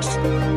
Netflix.